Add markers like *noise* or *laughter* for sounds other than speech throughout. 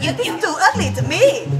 You seem too ugly to me.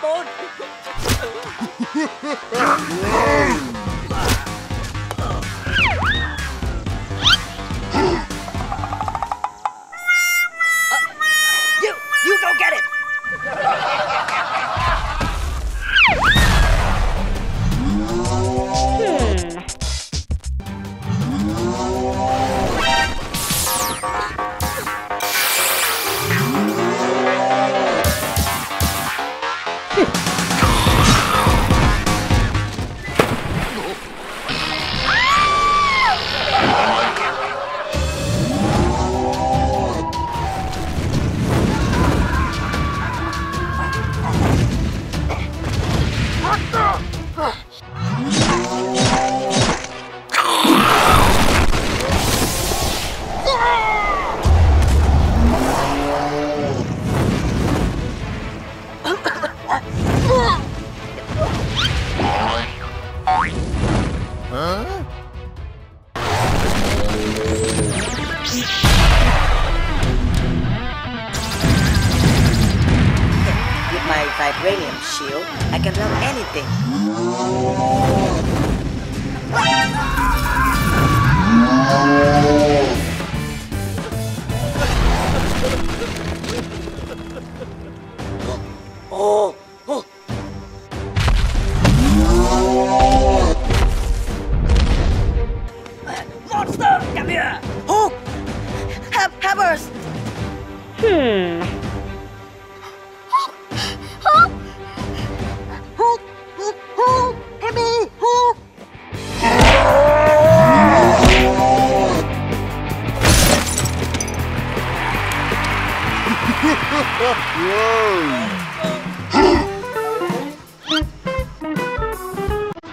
Come on! radium shield, I can run anything.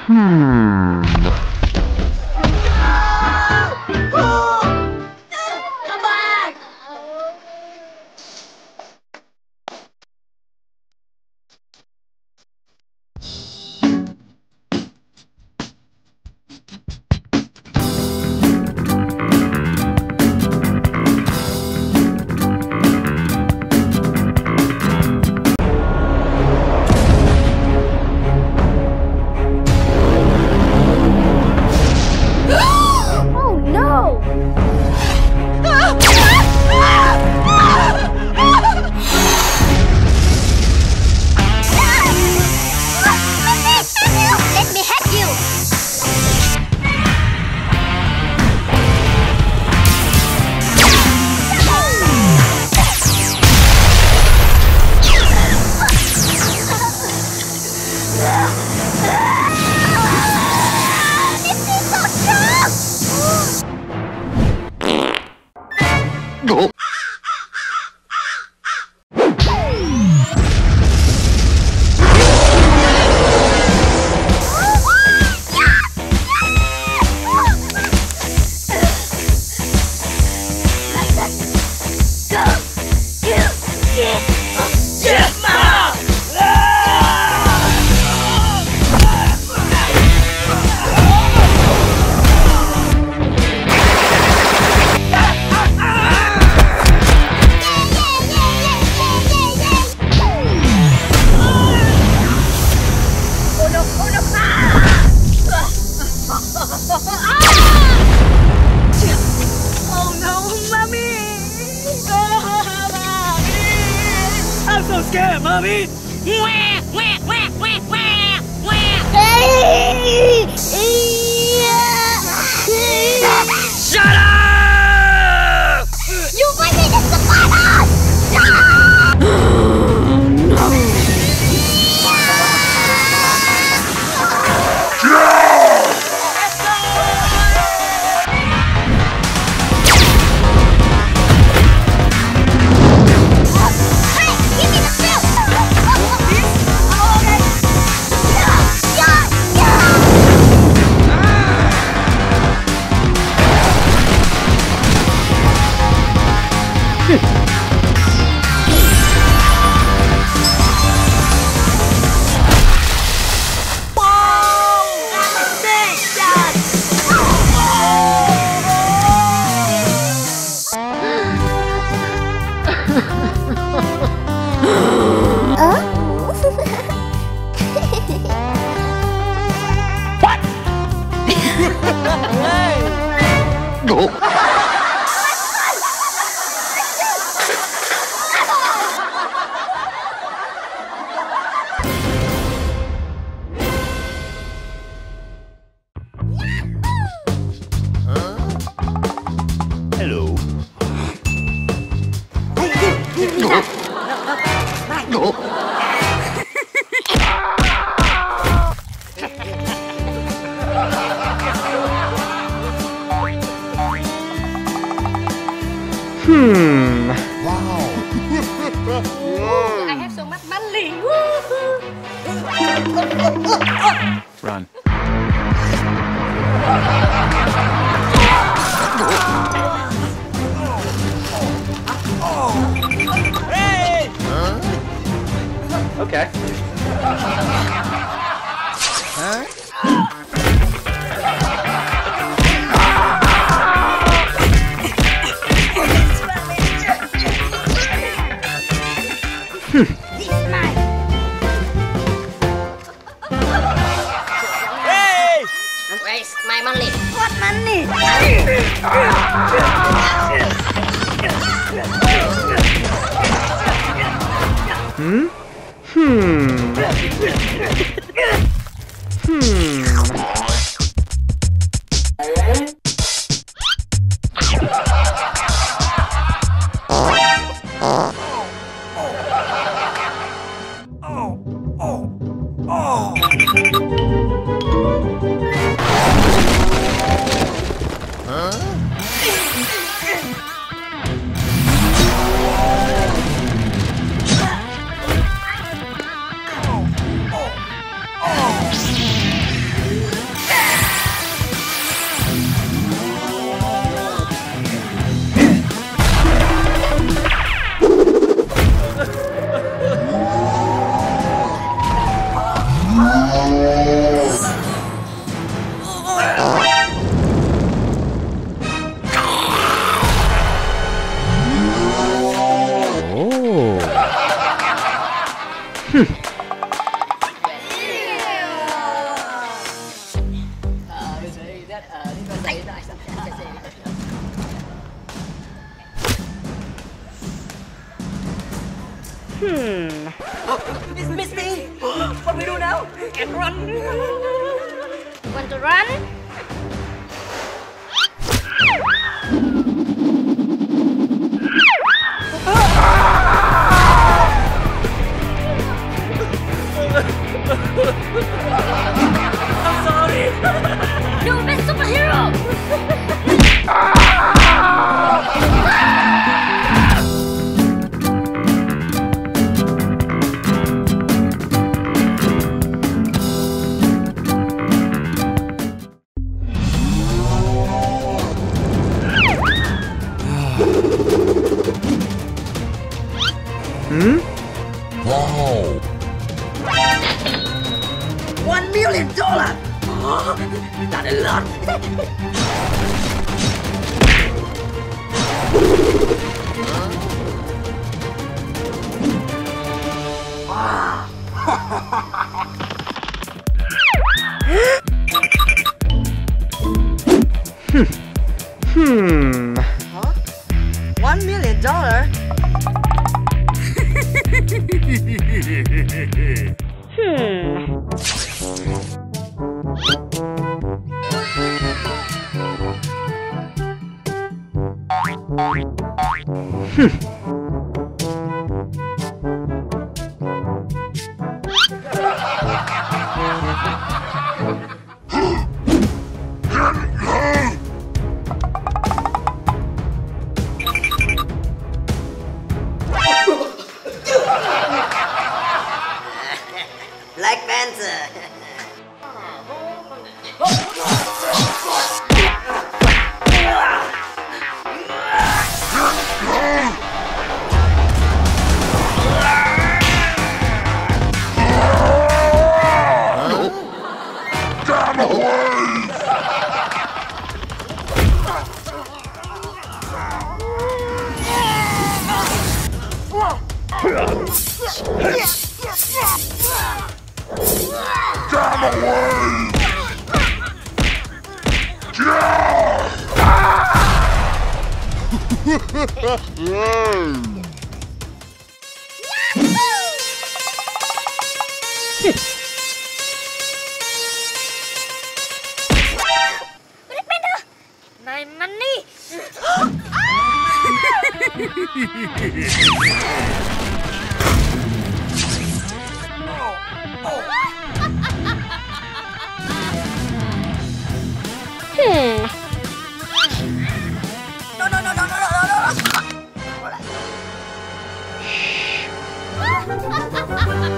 Hmm. scared, mommy! Wah, wah, wah, wah, wah, wah. Okay. Want to run? I'm sorry! You're the best superhero! hmm. ¡Ja, ja, ja!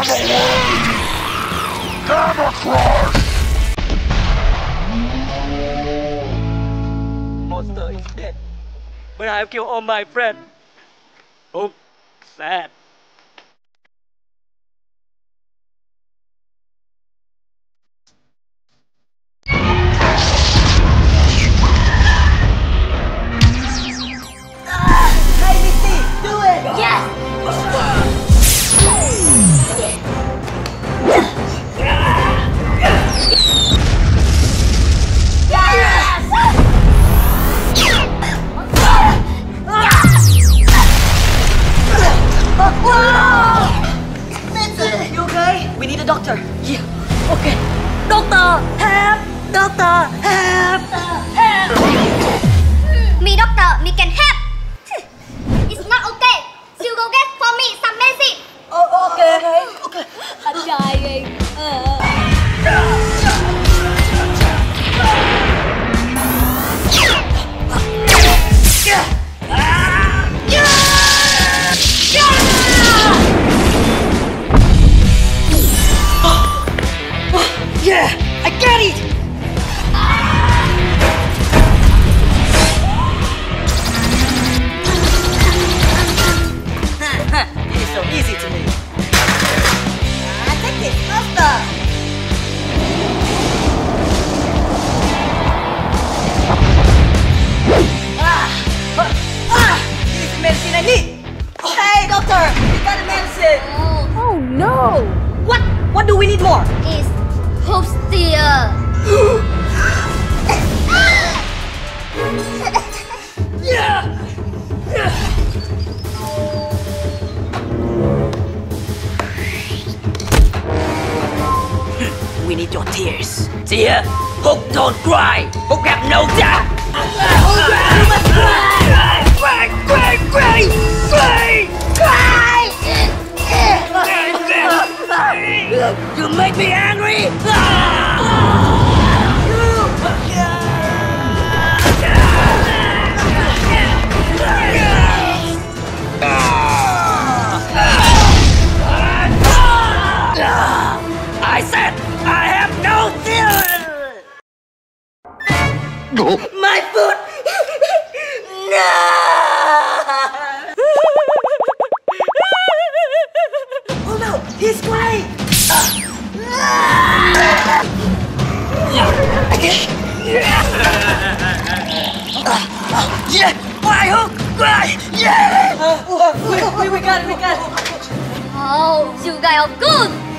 Come away! Monster is dead, but I have killed all my friends. Oh, sad. Ok. Doctor help. Doctor help. Help. Hmm. Me doctor, me can help. It's not okay. tears. See ya? Hulk don't cry! Hulk have no dad! You make me angry! I said My foot, no! oh no! He's crying! I can't! Yeah! Why hook? Why? Yeah! Uh, we, we, we got it, we got it! Oh, you guys are good!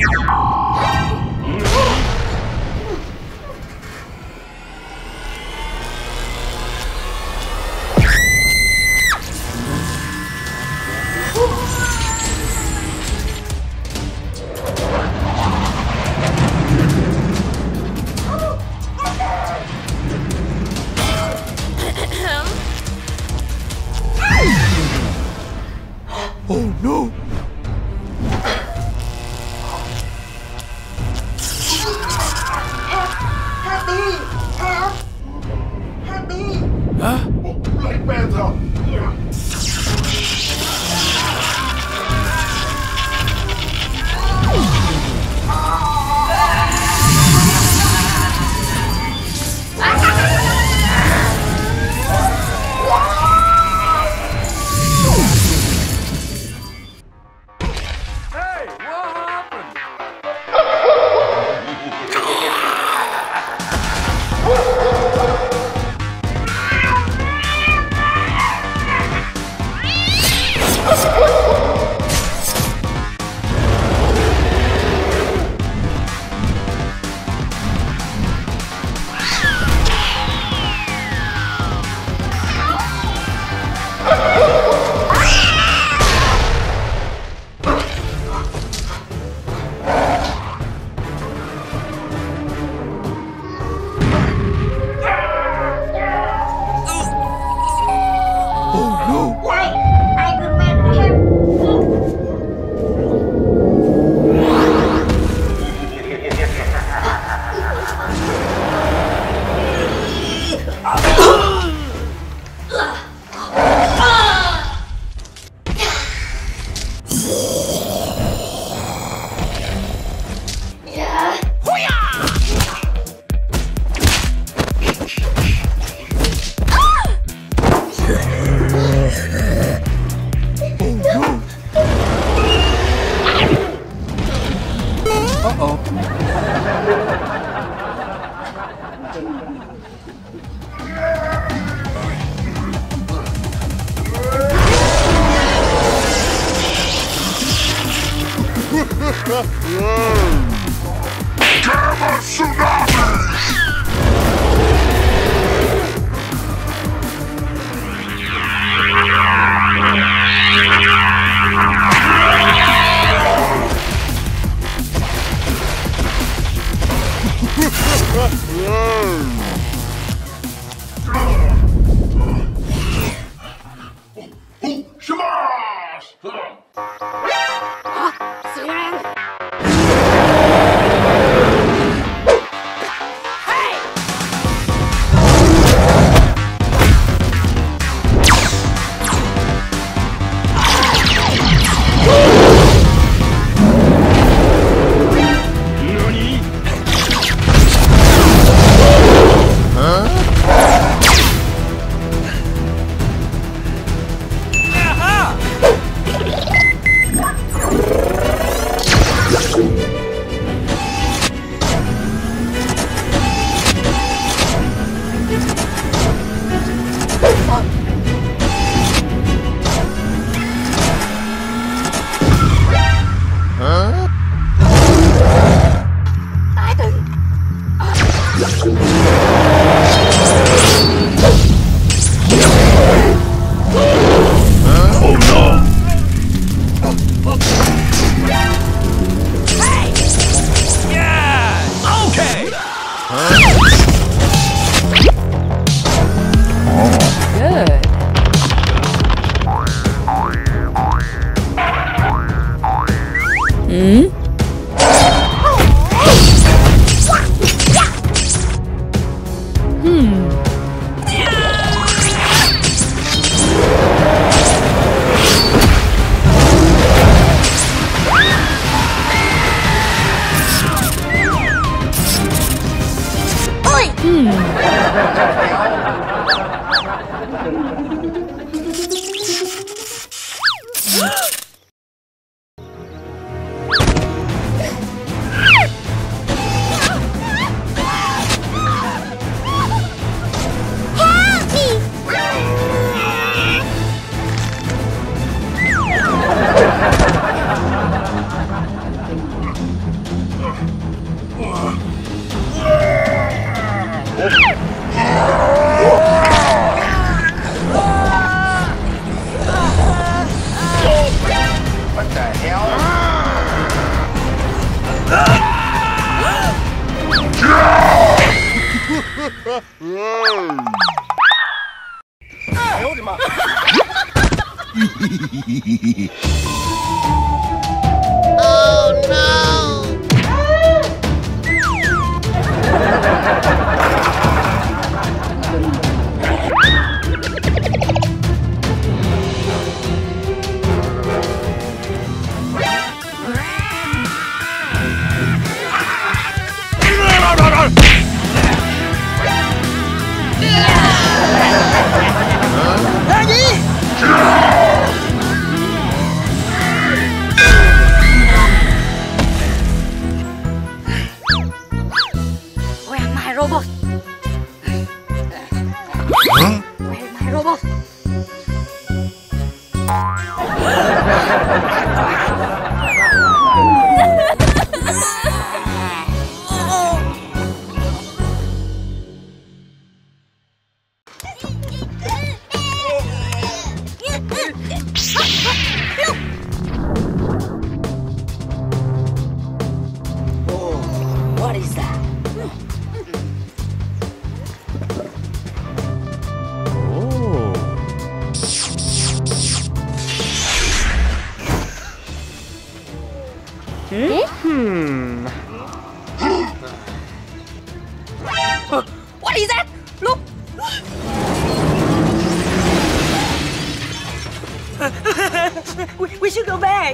Yeah.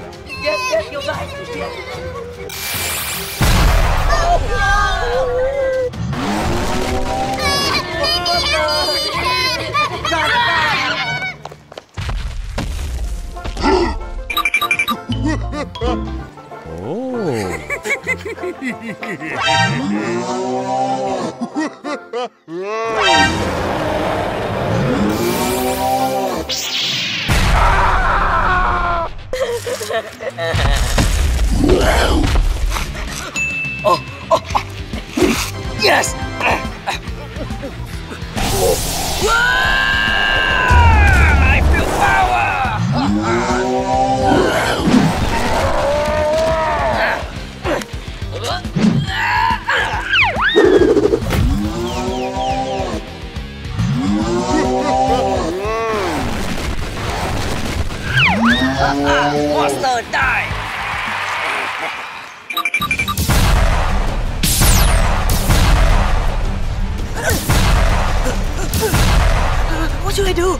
die. Yes, yes, you'll die. Yes. Oh, no. *laughs* oh. oh. Yes! Whoa! do?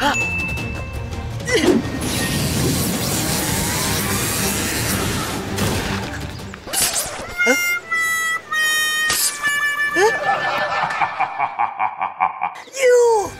Huh? Huh? Huh? you!